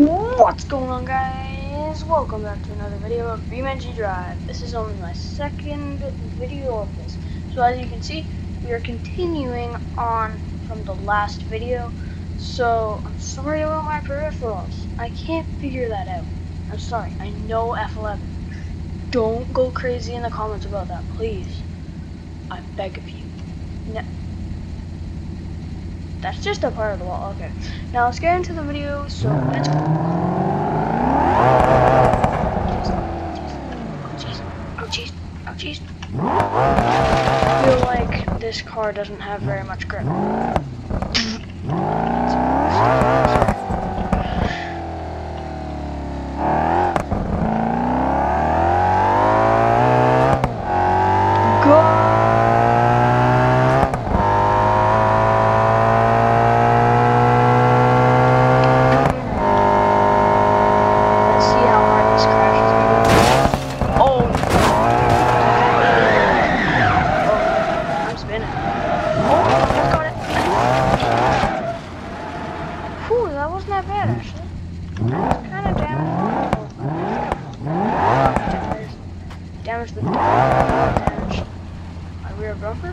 What's going on guys? Welcome back to another video of BeamNG Drive. This is only my second video of this. So as you can see, we are continuing on from the last video. So I'm sorry about my peripherals. I can't figure that out. I'm sorry. I know F11. Don't go crazy in the comments about that, please. I beg of you. No. That's just a part of the wall. Okay. Now let's get into the video. So let's go. Oh jeez. Oh jeez. I feel like this car doesn't have very much grip. Go! Let's see how hard this crash is gonna be. Oh! Oh, I'm spinning. Oh, almost got it. Whew, that wasn't that bad actually. Kind of damaged. Damaged the damaged my rear bumper.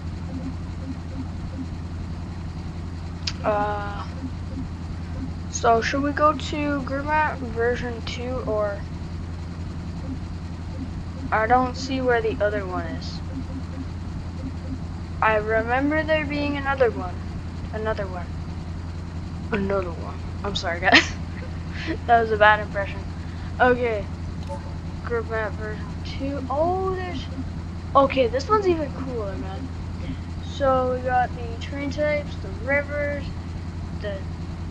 Uh, so should we go to GridMap version 2 or I don't see where the other one is. I remember there being another one. Another one. Another one. I'm sorry guys. that was a bad impression. Okay. GridMap version 2. Oh, there's Okay, this one's even cooler, man. So we got the terrain types, the rivers, the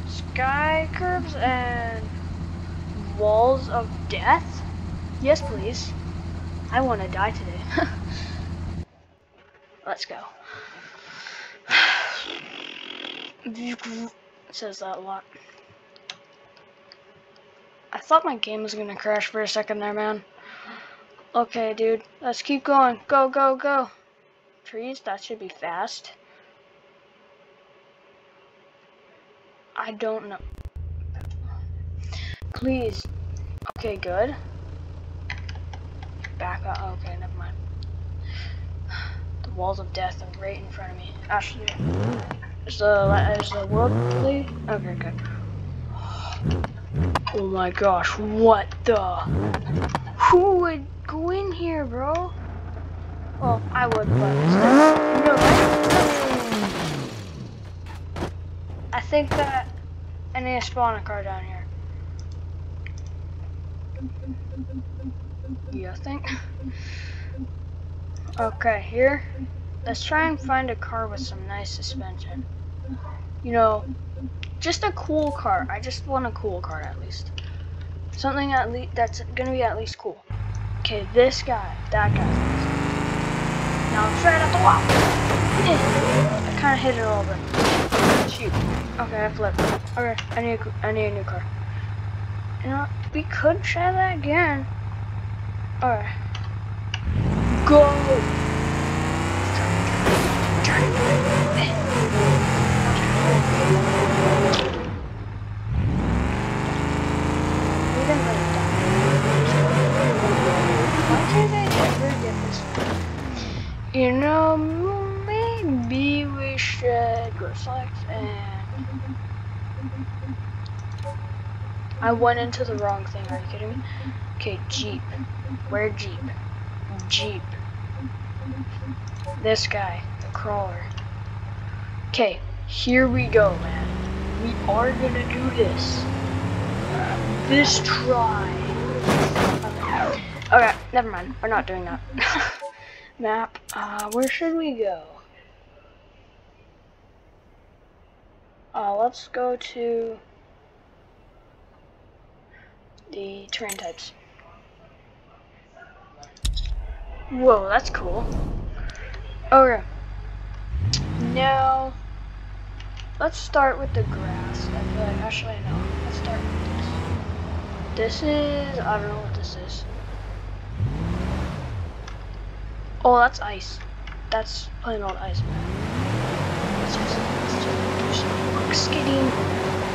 sky curves and walls of death? Yes, please. I want to die today. Let's go. Says that a lot. I thought my game was gonna crash for a second there, man. Okay, dude. Let's keep going. Go, go, go. Trees, that should be fast. I don't know. Please. Okay, good. Back up. Oh, okay, never mind. The walls of death are right in front of me. Actually, is the is the world play? Okay, good. Oh my gosh! What the? Who would go in here, bro? Well, I would, but no. I think that I need to spawn a car down here. You think? Okay, here. Let's try and find a car with some nice suspension. You know, just a cool car. I just want a cool car at least. Something at least that's gonna be at least cool. Okay, this guy, that guy. Now I'm straight at the wall. I kind of hit it bit. Shoot. Okay, I flipped. Okay, I need a, I need a new car. You know, we could try that again. Alright. Go! We didn't really die. Why can't I ever get this? You know, maybe we should go select and. I went into the wrong thing, are you kidding me? Okay, Jeep. Where Jeep? Jeep. This guy, the crawler. Okay, here we go, man. We are gonna do this. This try. Okay. okay, never mind. We're not doing that. Map. Uh, where should we go? Uh, let's go to the terrain types. Whoa, that's cool. Okay. Now, let's start with the grass. I feel like, actually, no. Let's start with this. This is, I don't know what this is. Oh, that's ice. That's plain old ice, man. Let's just, let's just do some quick skating.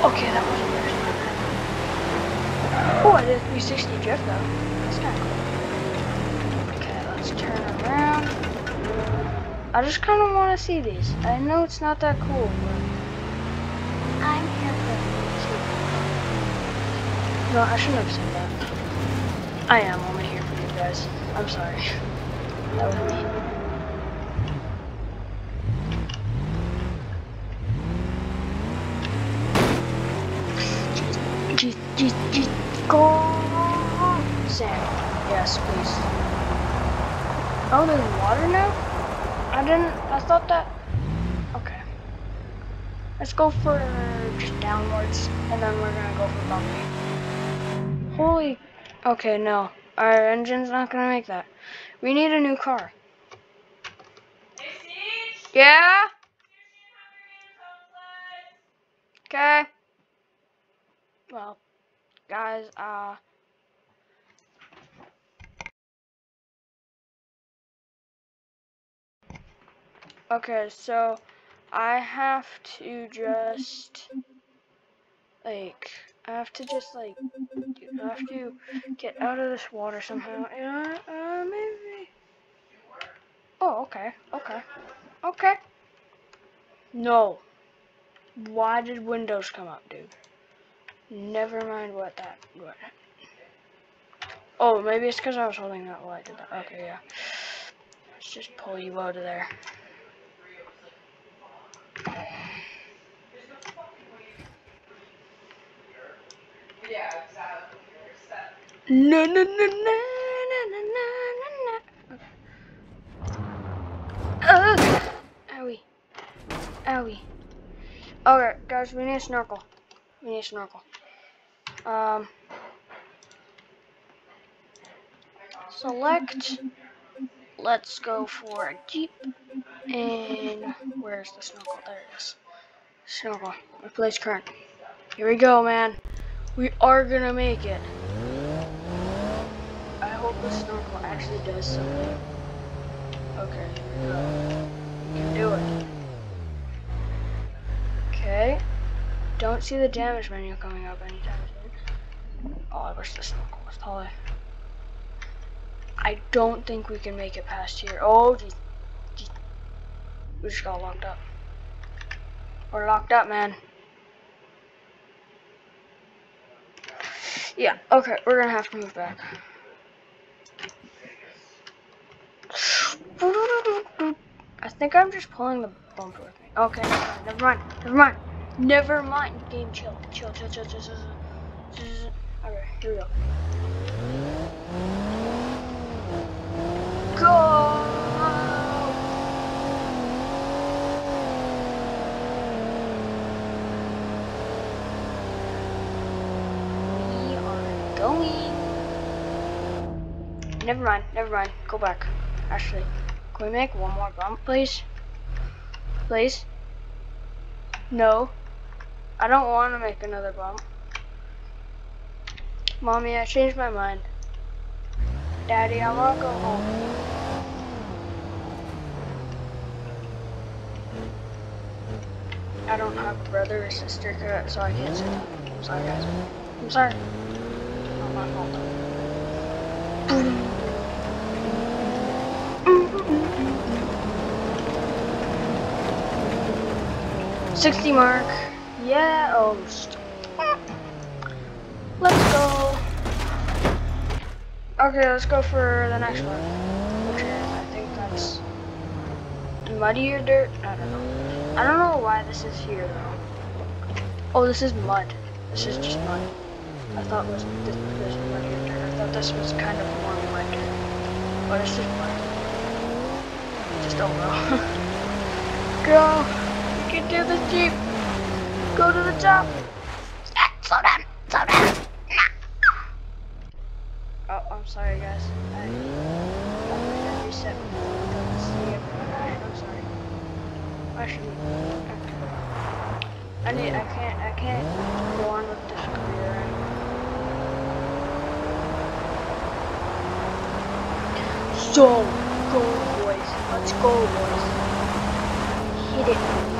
Okay, that wasn't very smart. Oh, I did 360 drift though. That's kind of cool. Okay, let's turn around. I just kind of want to see these. I know it's not that cool, but I'm here for you. No, I shouldn't have said that. I am only here for you guys. I'm sorry. Go! Sand. Yes, please. Oh, there's water now? I didn't, I thought that, okay. Let's go for just downwards, and then we're gonna go for bumpy. Holy, okay, no. Our engine's not gonna make that. We need a new car. Yeah? Okay. Well, guys, uh... Okay, so I have to just like I have to just like I have to get out of this water somehow. Yeah, uh, maybe. Oh, okay, okay, okay. No. Why did windows come up, dude? Never mind what that. What. Oh, maybe it's because I was holding that while I did that. Okay, yeah. Let's just pull you out of there. No, no, no, no, no, no, no, no. Ugh. Owie. Owie. Okay, guys, we need a snorkel. We need a snorkel. Um. Select. Let's go for a Jeep. And where's the snorkel? There it is. Snorkel. Replace current. Here we go, man. We are gonna make it I hope the snorkel actually does something. Okay, here we go. We can do it. Okay. Don't see the damage menu coming up anytime soon. Oh, I wish the snorkel was taller. I don't think we can make it past here. Oh, geez. geez. We just got locked up. We're locked up, man. Yeah, okay, we're gonna have to move back. I think I'm just pulling the bumper with me. Okay, never mind. Never mind. Never mind. Game chill. Chill, chill, chill, chill, chill. chill. Okay, here we go. Go! We are going. Never mind, never mind. Go back. Actually. Can we make one more bump, please? Please? No. I don't want to make another bomb. Mommy, I changed my mind. Daddy, I want to go home. I don't have a brother or sister, so I can't say. I'm sorry, guys. I'm sorry. Not my 60 mark. Yeah, oh, let's go. Okay, let's go for the next one. Is, I think that's muddier dirt. I don't know. I don't know why this is here though. Oh, this is mud. This is just mud. I thought was this, this muddier dirt. I thought this was kind of more mud but it's just mud. I just don't know. Go can do this, Jeep. Go to the top. Snack, slow down, slow down. Nah. Oh, I'm sorry, guys. I, reset before. I need. I can't. I can't go on with this career. So, go, boys. Let's go, boys. Hit it.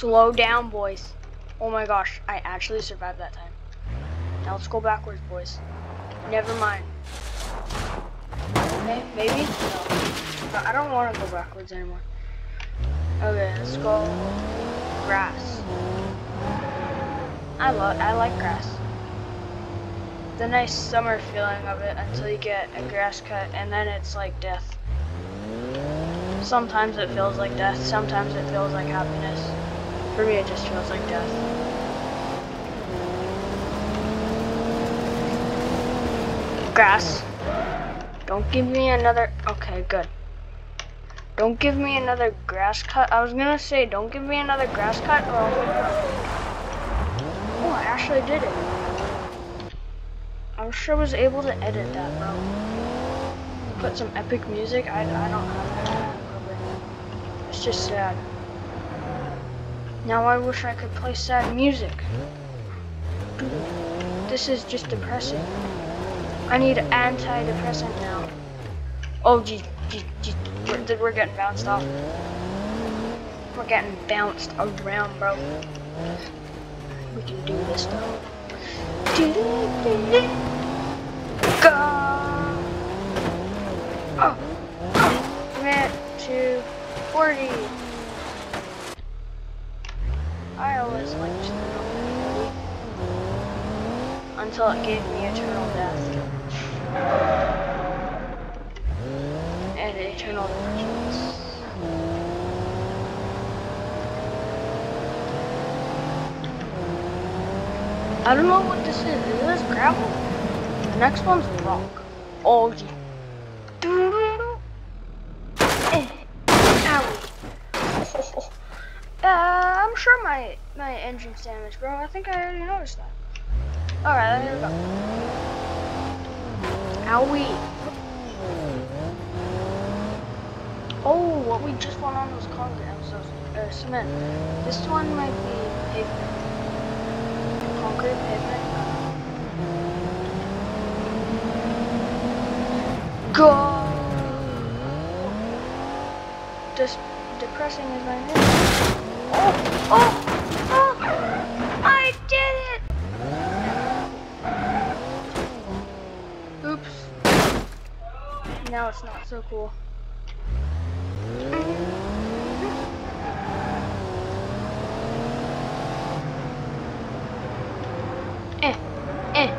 Slow down, boys. Oh my gosh, I actually survived that time. Now let's go backwards, boys. Never mind. Okay, maybe? No. I don't want to go backwards anymore. Okay, let's go grass. I love I like grass. The nice summer feeling of it until you get a grass cut and then it's like death. Sometimes it feels like death, sometimes it feels like happiness. For me it just feels like death. Grass. Don't give me another okay, good. Don't give me another grass cut. I was gonna say, don't give me another grass cut or Oh, I actually did it. I wish I was able to edit that, bro. Put some epic music. I, I don't have that. It's just sad. Now I wish I could play sad music. This is just depressing. I need antidepressant now. Oh, gee, geez, geez. We're, we're getting bounced off. We're getting bounced around, bro. We can do this, though. Go! Oh! oh. Minute to 40. I always liked the number 40. Until it gave me eternal death and eternal depressions. I don't know what this is. Is this gravel? The next one's rock. Oh, gee. Eh. Uh, I'm sure my my engine's damaged, bro. I think I already noticed that. Alright, here we go. Owie. Oh, what we just went on was concrete. So uh, cement. This one might be pavement. Concrete pavement. Go. Just depressing is my name. Oh, oh! I did it. Oops. Now it's not so cool. Eh, eh.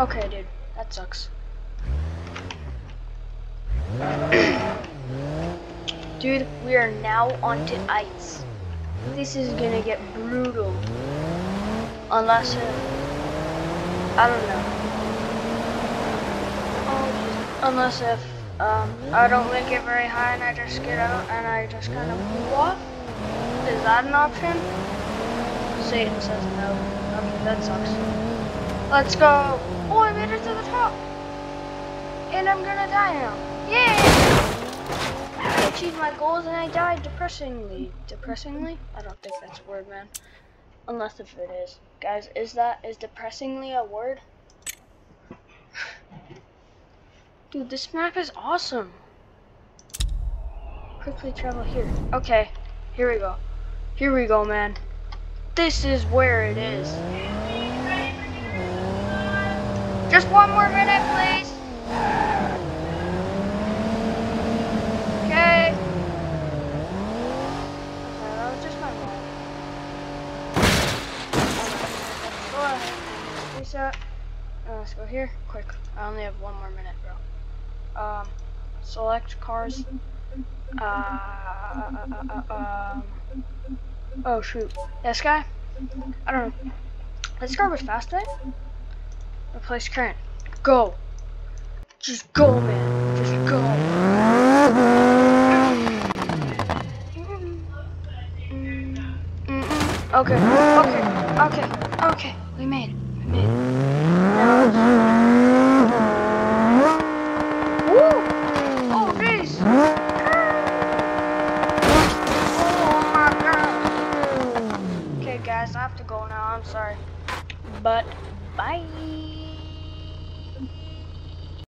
Okay, dude, that sucks. dude, we are now onto ice. This is gonna get brutal. Unless, uh, I don't know. Unless if um, I don't make it very high and I just get out and I just kind of move off. Is that an option? Satan says no. Okay, that sucks. Let's go. Oh, I made it to the top. And I'm gonna die now. Yay! Achieved my goals and I died depressingly. Depressingly? I don't think that's a word, man. Unless if it is. Guys, is that, is depressingly a word? Dude, this map is awesome. Quickly travel here. Okay, here we go. Here we go, man. This is where it is. Just one more minute, please. Okay. Okay, that was just my mom. Let's go Reset. Uh, let's go here. Quick. I only have one more minute, bro um, select cars. Uh, uh, uh, um, oh shoot, this guy? I don't know. This car was fast, right? Replace current. Go. Just go, man.